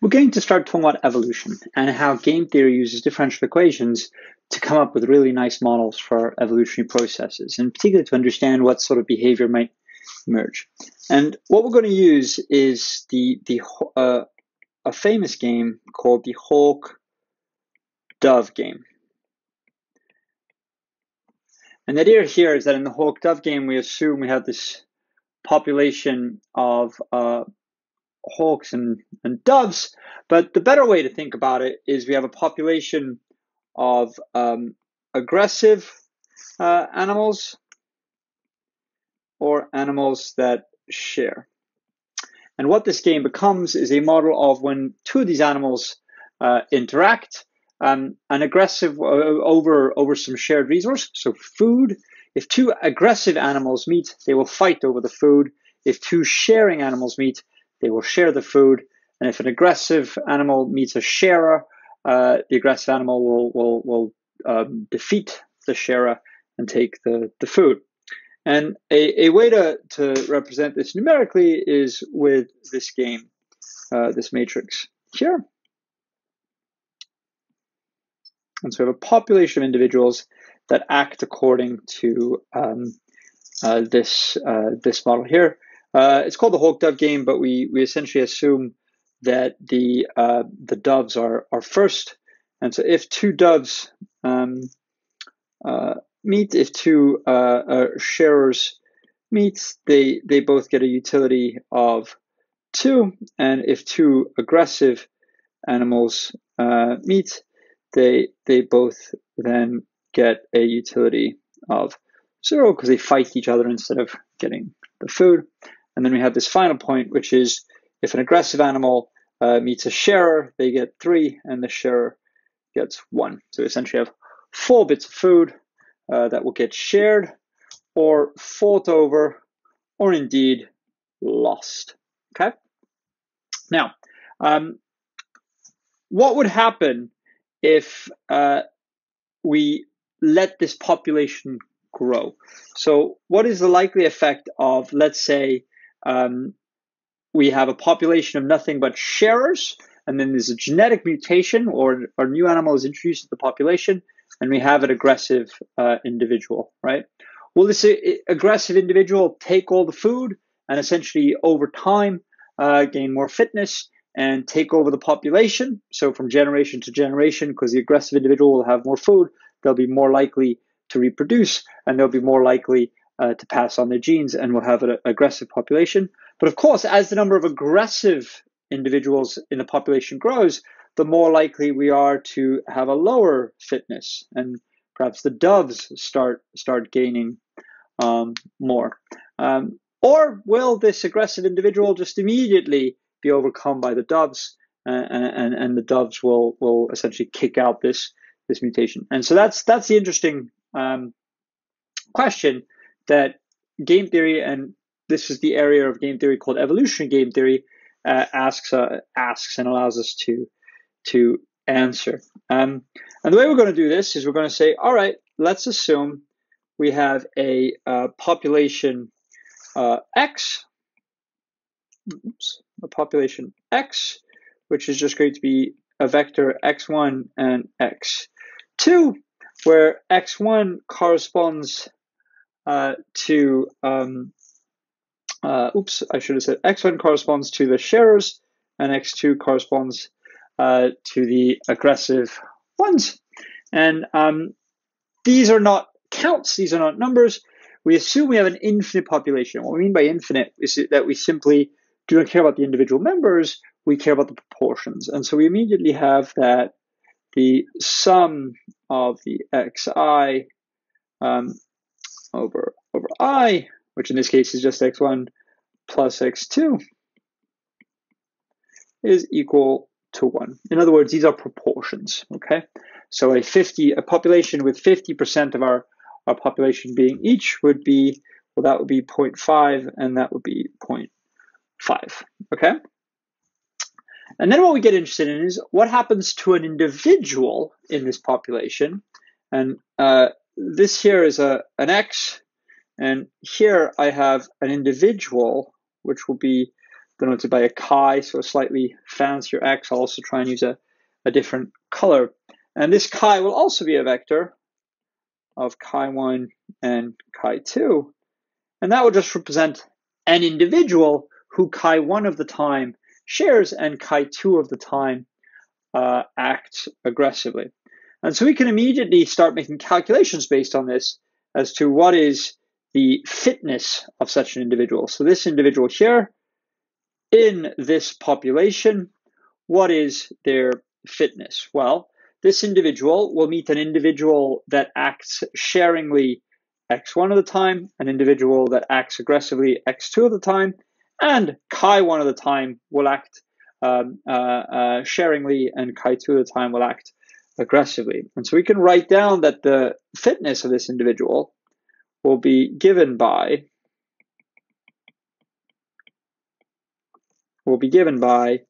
we're going to start talking about evolution and how game theory uses differential equations to come up with really nice models for evolutionary processes, and particularly to understand what sort of behavior might emerge. And what we're going to use is the the uh, a famous game called the hawk dove game. And the idea here is that in the hawk dove game, we assume we have this population of uh, hawks and, and doves. But the better way to think about it is we have a population of um, aggressive uh, animals or animals that share. And what this game becomes is a model of when two of these animals uh, interact, um, an aggressive uh, over over some shared resource, so food. If two aggressive animals meet, they will fight over the food. If two sharing animals meet, they will share the food. And if an aggressive animal meets a sharer, uh, the aggressive animal will will will um, defeat the sharer and take the, the food. And a, a way to, to represent this numerically is with this game, uh, this matrix here. And so we have a population of individuals that act according to um, uh, this uh, this model here. Uh, it's called the Hawk Dove game, but we we essentially assume that the uh, the doves are are first, and so if two doves um, uh, meet, if two uh, uh, sharers meet, they they both get a utility of two, and if two aggressive animals uh, meet, they they both then get a utility of zero because they fight each other instead of getting the food. And then we have this final point, which is if an aggressive animal uh, meets a sharer, they get three, and the sharer gets one. So essentially, have four bits of food uh, that will get shared, or fought over, or indeed lost. Okay. Now, um, what would happen if uh, we let this population grow? So, what is the likely effect of, let's say, um, we have a population of nothing but sharers, and then there's a genetic mutation or a new animal is introduced to the population, and we have an aggressive uh, individual, right? Will this uh, aggressive individual take all the food and essentially over time uh, gain more fitness and take over the population? So from generation to generation, because the aggressive individual will have more food, they'll be more likely to reproduce and they'll be more likely uh, to pass on their genes and will have an aggressive population. But of course, as the number of aggressive individuals in the population grows, the more likely we are to have a lower fitness, and perhaps the doves start start gaining um, more. Um, or will this aggressive individual just immediately be overcome by the doves, uh, and, and the doves will will essentially kick out this this mutation? And so that's that's the interesting um, question that game theory, and this is the area of game theory called evolutionary game theory, uh, asks uh, asks and allows us to to answer. Um, and the way we're going to do this is we're going to say, all right, let's assume we have a uh, population uh, x, oops, a population x, which is just going to be a vector x1 and x2, where x1 corresponds uh, to, um, uh, oops, I should have said x1 corresponds to the sharers and x2 corresponds uh, to the aggressive ones. And um, these are not counts, these are not numbers. We assume we have an infinite population. What we mean by infinite is that we simply do not care about the individual members, we care about the proportions. And so we immediately have that the sum of the xi um, over, over i, which in this case is just x1 plus x2, is equal to 1. In other words, these are proportions, okay? So a 50, a population with 50% of our, our population being each would be, well, that would be 0.5 and that would be 0.5, okay? And then what we get interested in is what happens to an individual in this population. And uh, this here is a, an X, and here I have an individual, which will be denoted by a chi, so a slightly fancier x. I'll also try and use a, a different color. And this chi will also be a vector of chi1 and chi2. And that will just represent an individual who chi1 of the time shares and chi2 of the time uh, acts aggressively. And so we can immediately start making calculations based on this as to what is the fitness of such an individual. So this individual here in this population, what is their fitness? Well, this individual will meet an individual that acts sharingly x1 of the time, an individual that acts aggressively x2 of the time, and chi1 of the time will act um, uh, uh, sharingly, and chi2 of the time will act aggressively. And so we can write down that the fitness of this individual will be given by will be given by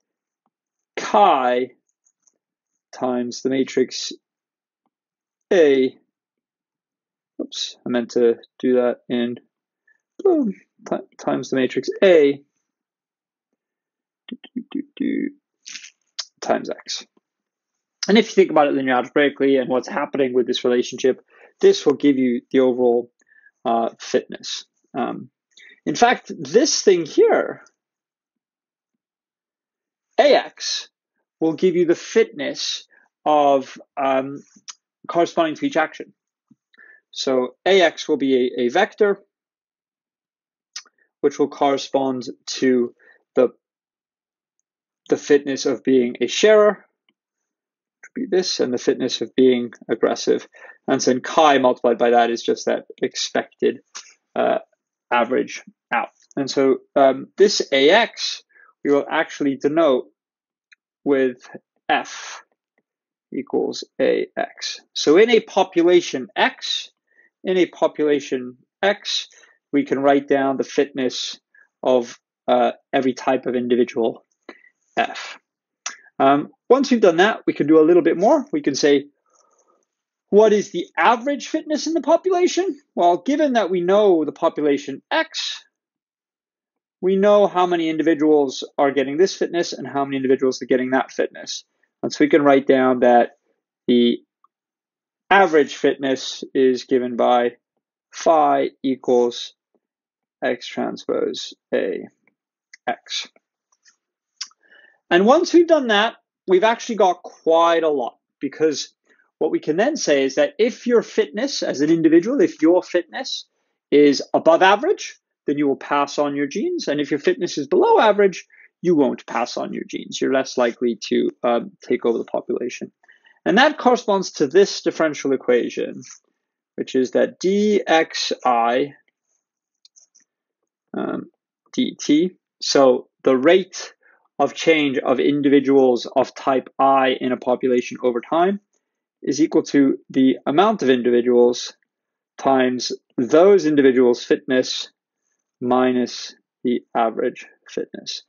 chi times the matrix A. Oops, I meant to do that in boom, times the matrix A do, do, do, times X. And if you think about it linear algebraically and what's happening with this relationship, this will give you the overall uh, fitness. Um, in fact, this thing here, AX, will give you the fitness of um, corresponding to each action. So AX will be a, a vector, which will correspond to the, the fitness of being a sharer, this, and the fitness of being aggressive. And so chi multiplied by that is just that expected uh, average out. And so um, this AX we will actually denote with F equals AX. So in a population X, in a population X, we can write down the fitness of uh, every type of individual F. Um, once we've done that, we can do a little bit more. We can say, what is the average fitness in the population? Well, given that we know the population X, we know how many individuals are getting this fitness and how many individuals are getting that fitness. And so we can write down that the average fitness is given by phi equals x transpose a x. And once we've done that, we've actually got quite a lot because what we can then say is that if your fitness as an individual, if your fitness is above average, then you will pass on your genes. And if your fitness is below average, you won't pass on your genes. You're less likely to um, take over the population. And that corresponds to this differential equation, which is that dxi um, dt. So the rate of change of individuals of type I in a population over time is equal to the amount of individuals times those individuals' fitness minus the average fitness.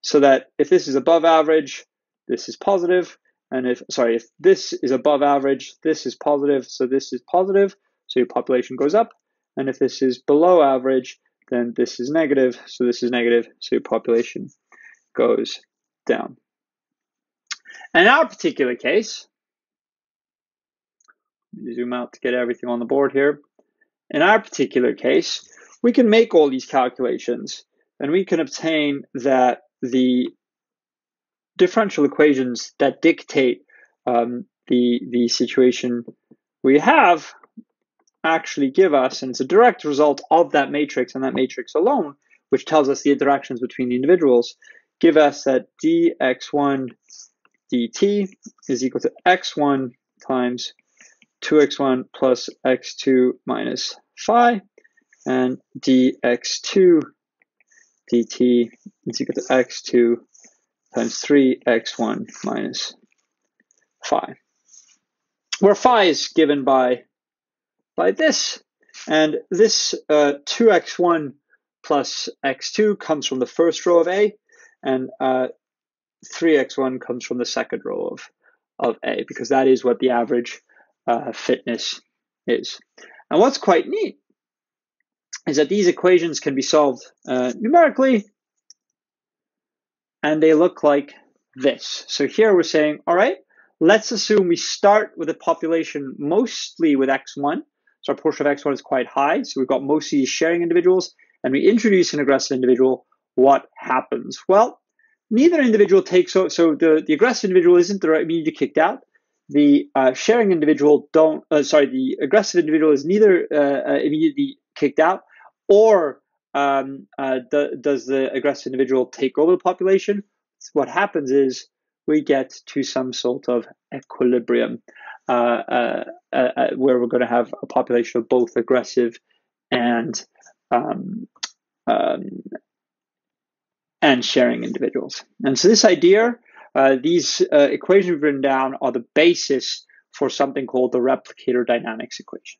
So that if this is above average, this is positive, and if, sorry, if this is above average, this is positive, so this is positive, so your population goes up. And if this is below average, then this is negative, so this is negative, so your population goes down. And in our particular case, zoom out to get everything on the board here. In our particular case, we can make all these calculations and we can obtain that the differential equations that dictate um, the, the situation we have actually give us, and it's a direct result of that matrix and that matrix alone, which tells us the interactions between the individuals, give us that dx1 dt is equal to x1 times 2x1 plus x2 minus phi, and dx2 dt is equal to x2 times 3x1 minus phi, where phi is given by, by this, and this uh, 2x1 plus x2 comes from the first row of A, and uh, 3x1 comes from the second row of, of A, because that is what the average uh, fitness is. And what's quite neat is that these equations can be solved uh, numerically and they look like this. So here we're saying, all right, let's assume we start with a population mostly with X1. So our portion of X1 is quite high. So we've got mostly sharing individuals and we introduce an aggressive individual. What happens? Well, neither individual takes, so, so the, the aggressive individual isn't the right immediately kicked out. The uh, sharing individual don't, uh, sorry, the aggressive individual is neither uh, uh immediately kicked out or um, uh, the, does the aggressive individual take over the population? What happens is we get to some sort of equilibrium uh, uh, uh, uh where we're going to have a population of both aggressive and um, um, and sharing individuals. And so this idea, uh, these uh, equations written down are the basis for something called the replicator dynamics equation.